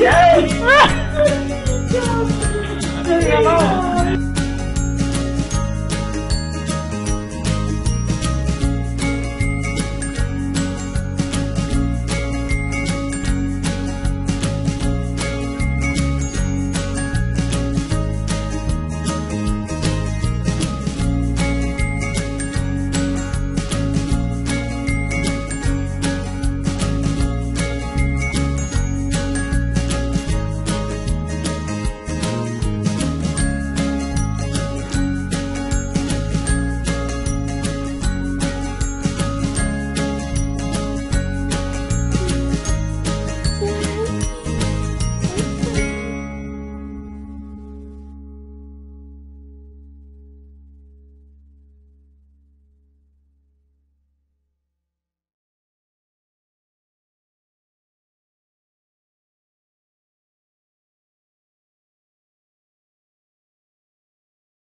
las